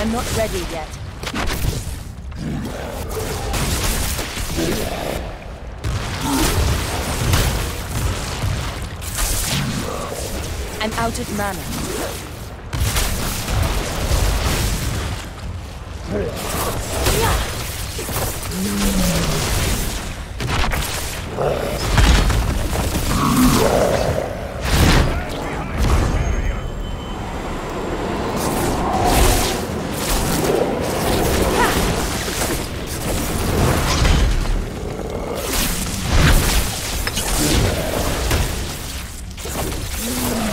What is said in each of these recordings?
I'm not ready yet. I'm out of mana. I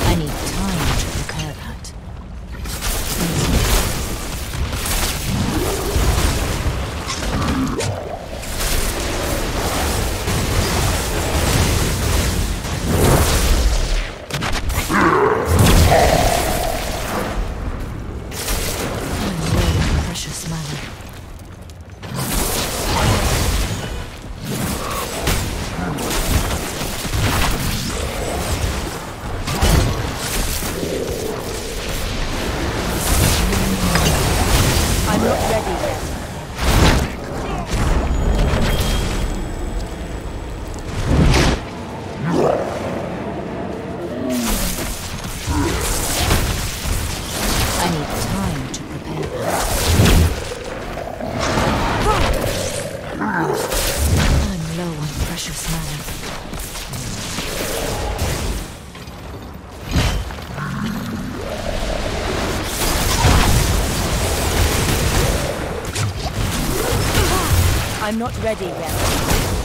I not ready yet. I need time to prepare. I'm low on precious mana. I'm not ready yet.